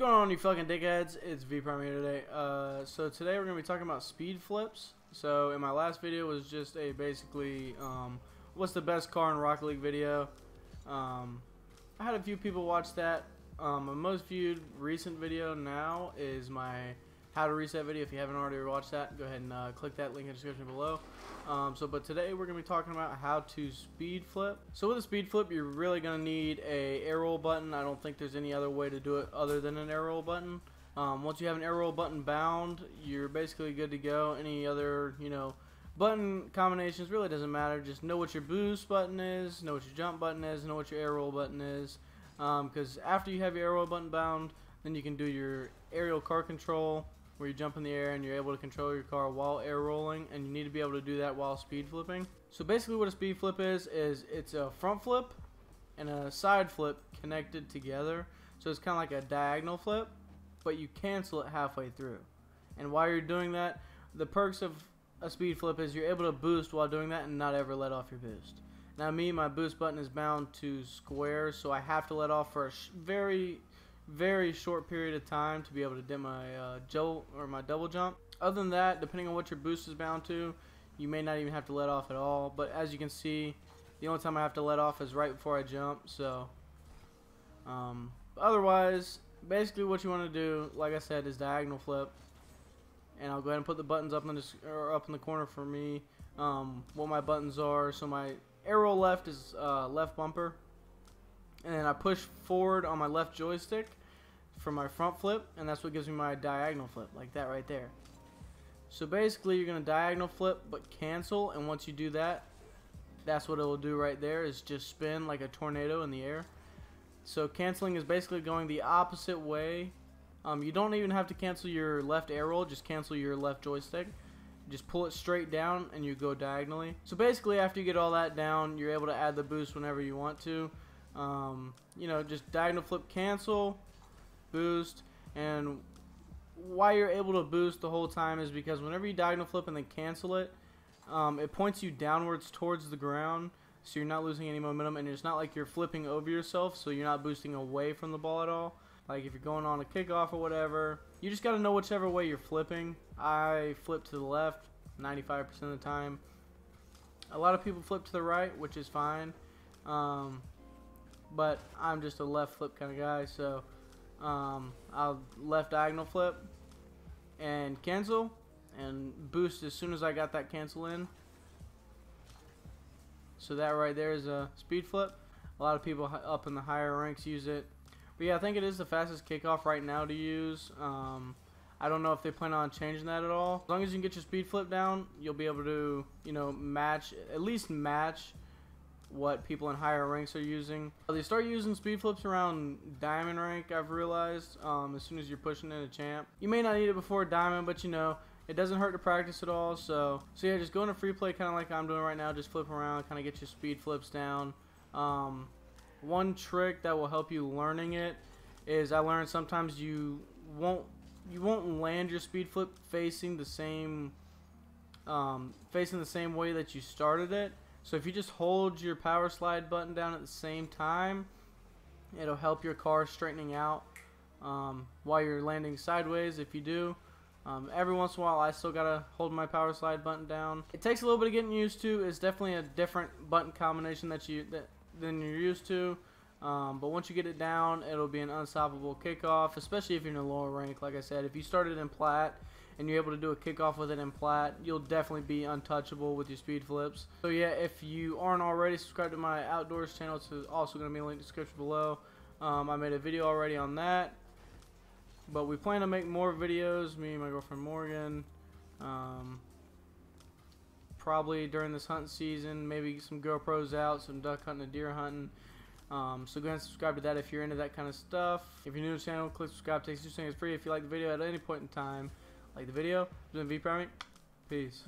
going on, you fucking dickheads? It's vPrimey here today. Uh, so today we're gonna be talking about speed flips. So in my last video was just a basically um, what's the best car in Rocket League video. Um, I had a few people watch that. Um, my most viewed recent video now is my how to reset video. If you haven't already watched that, go ahead and uh, click that link in the description below. Um, so, but today we're gonna be talking about how to speed flip. So with a speed flip, you're really gonna need a air roll button. I don't think there's any other way to do it other than an air roll button. Um, once you have an air roll button bound, you're basically good to go. Any other, you know, button combinations really doesn't matter. Just know what your boost button is, know what your jump button is, know what your air roll button is. Because um, after you have your air roll button bound, then you can do your aerial car control where you jump in the air and you're able to control your car while air rolling and you need to be able to do that while speed flipping. So basically what a speed flip is, is it's a front flip and a side flip connected together. So it's kind of like a diagonal flip, but you cancel it halfway through. And while you're doing that, the perks of a speed flip is you're able to boost while doing that and not ever let off your boost. Now me, my boost button is bound to square, so I have to let off for a very very short period of time to be able to dip my uh, or my double jump. Other than that, depending on what your boost is bound to, you may not even have to let off at all. But as you can see, the only time I have to let off is right before I jump. So, um, otherwise, basically what you want to do, like I said, is diagonal flip. And I'll go ahead and put the buttons up in the up in the corner for me. Um, what my buttons are. So my air roll left is uh, left bumper, and then I push forward on my left joystick for my front flip and that's what gives me my diagonal flip like that right there. So basically you're gonna diagonal flip but cancel and once you do that that's what it will do right there is just spin like a tornado in the air. So canceling is basically going the opposite way. Um, you don't even have to cancel your left air roll just cancel your left joystick. Just pull it straight down and you go diagonally. So basically after you get all that down you're able to add the boost whenever you want to. Um, you know just diagonal flip cancel boost. And why you're able to boost the whole time is because whenever you diagonal flip and then cancel it um, it points you downwards towards the ground so you're not losing any momentum. And it's not like you're flipping over yourself so you're not boosting away from the ball at all. Like if you're going on a kickoff or whatever you just got to know whichever way you're flipping. I flip to the left 95% of the time. A lot of people flip to the right which is fine. Um, but I'm just a left flip kind of guy so um, I'll left diagonal flip and cancel and boost as soon as I got that cancel in. So that right there is a speed flip. A lot of people up in the higher ranks use it. But yeah, I think it is the fastest kickoff right now to use. Um, I don't know if they plan on changing that at all. As long as you can get your speed flip down, you'll be able to, you know, match, at least match what people in higher ranks are using. They start using speed flips around diamond rank, I've realized, um, as soon as you're pushing in a champ. You may not need it before diamond, but you know, it doesn't hurt to practice at all. So, so yeah, just go into free play kind of like I'm doing right now. Just flip around, kind of get your speed flips down. Um, one trick that will help you learning it is I learned sometimes you won't you won't land your speed flip facing the same um, facing the same way that you started it so if you just hold your power slide button down at the same time, it'll help your car straightening out um, while you're landing sideways if you do. Um, every once in a while I still gotta hold my power slide button down. It takes a little bit of getting used to. It's definitely a different button combination that you that than you're used to. Um, but once you get it down, it'll be an unstoppable kickoff, especially if you're in a lower rank. Like I said, if you started in plat and you're able to do a kickoff with it in plat, you'll definitely be untouchable with your speed flips. So yeah, if you aren't already subscribed to my outdoors channel, it's also going to be a link in the description below. Um, I made a video already on that. But we plan to make more videos, me and my girlfriend Morgan. Um, probably during this hunting season, maybe some GoPros out, some duck hunting and deer hunting. Um, so go ahead and subscribe to that if you're into that kind of stuff. If you're new to the channel, click subscribe. It takes two seconds free if you like the video at any point in time like the video. Doing V Priming. Peace.